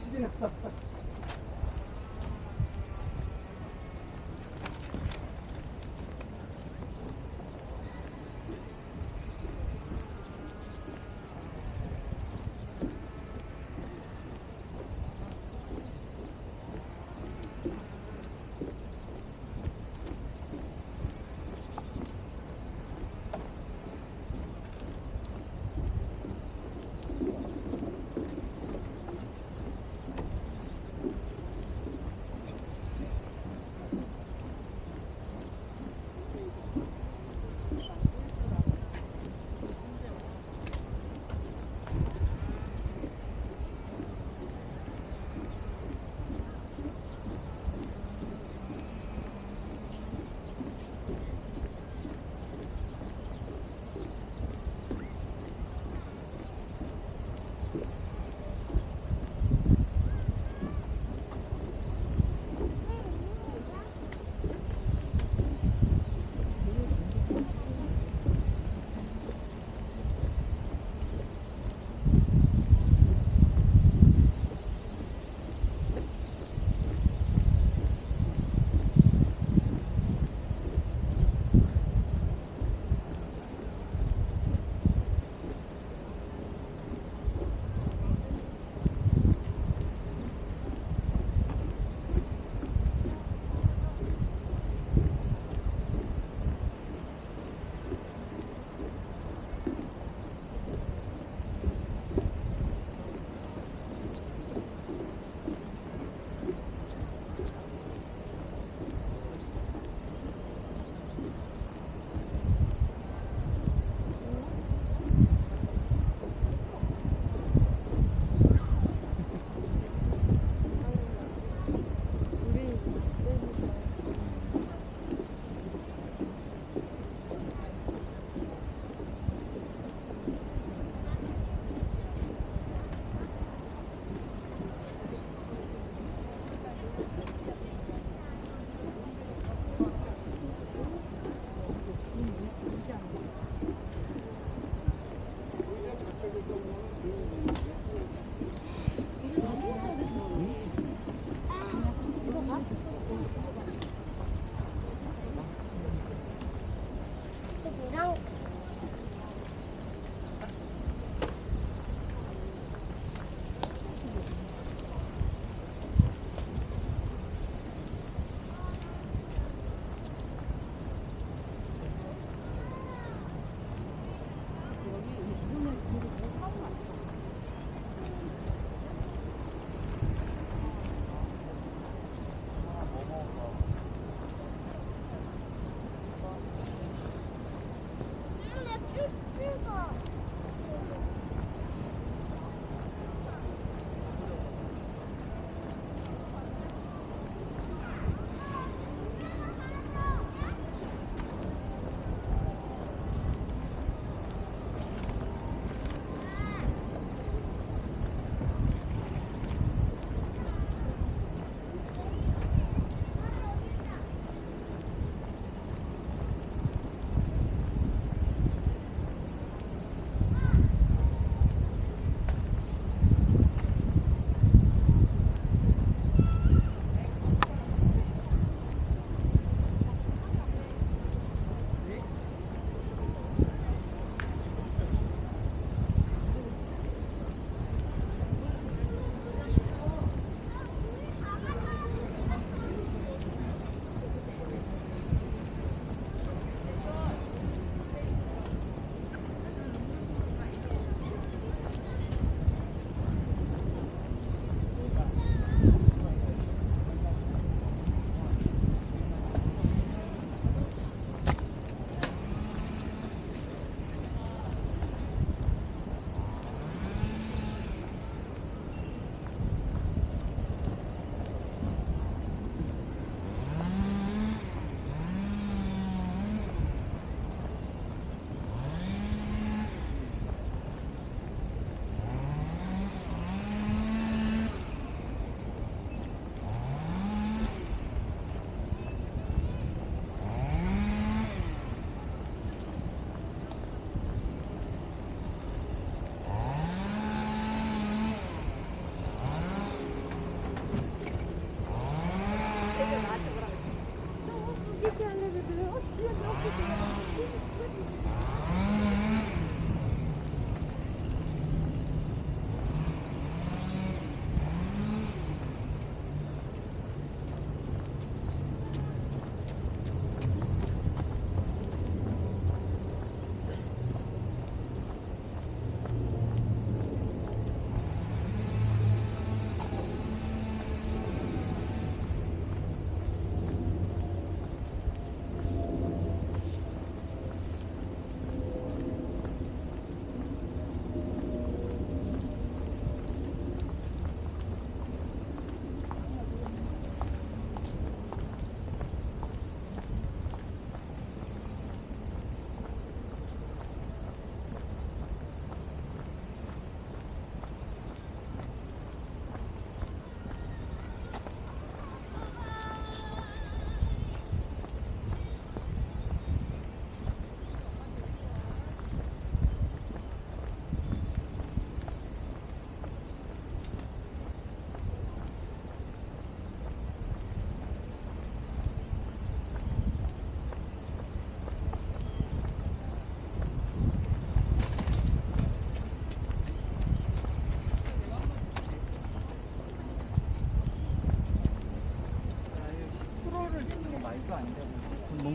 走れなかった。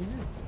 Yeah.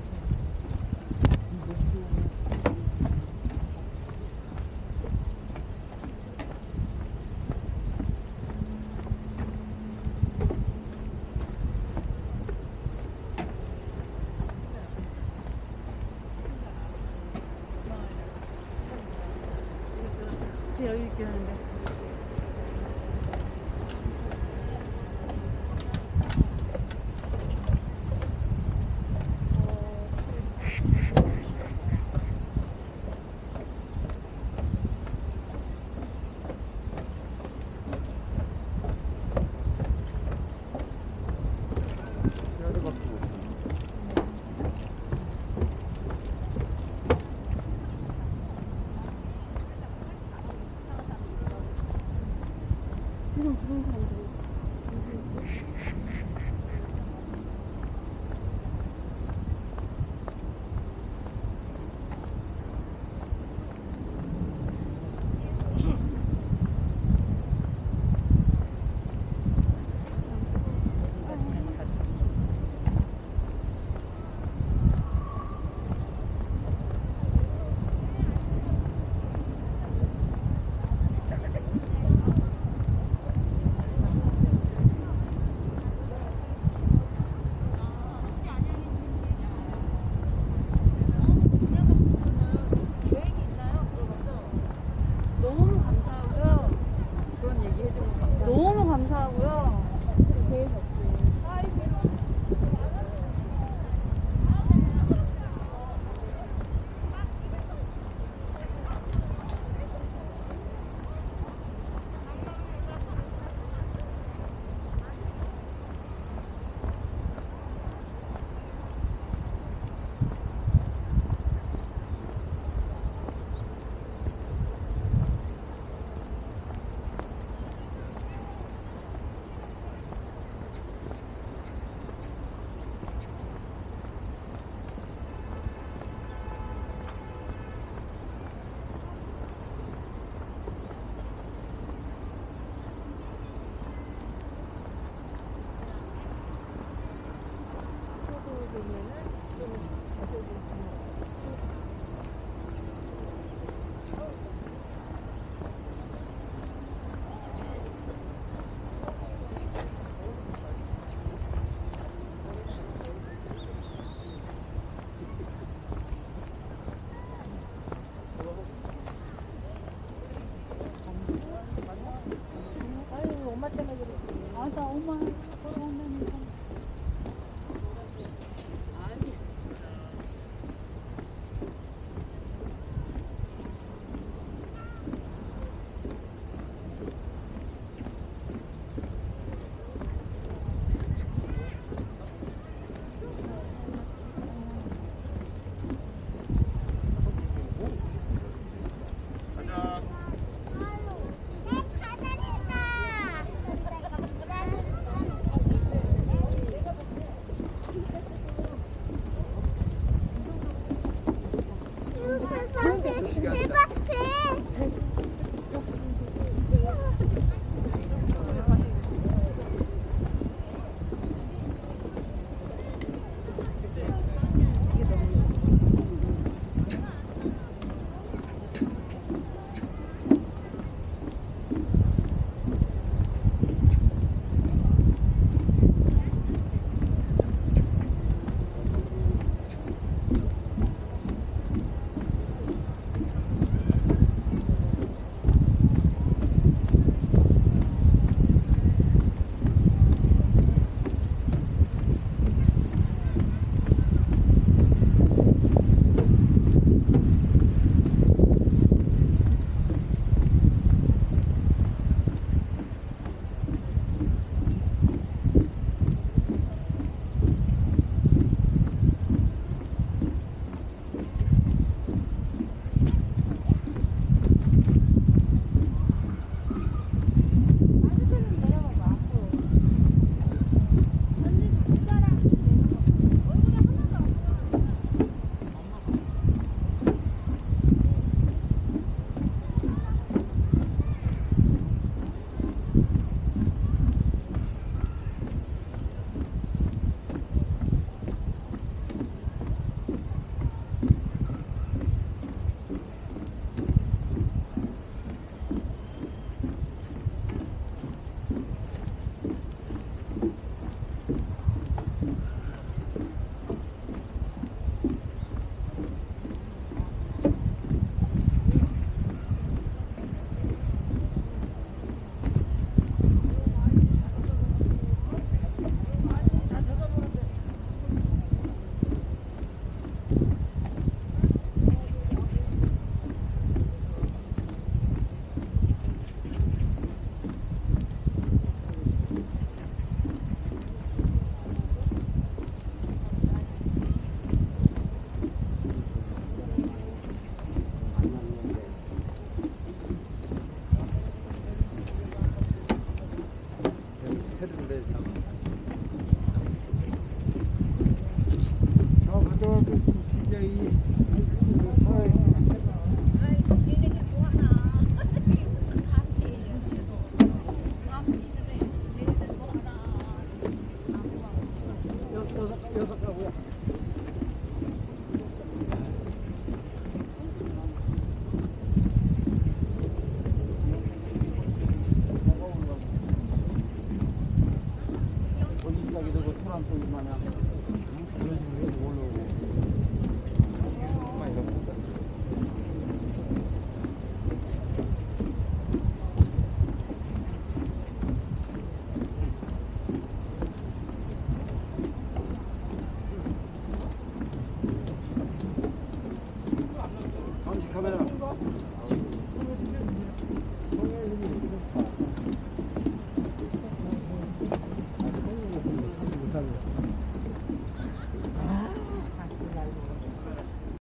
durante my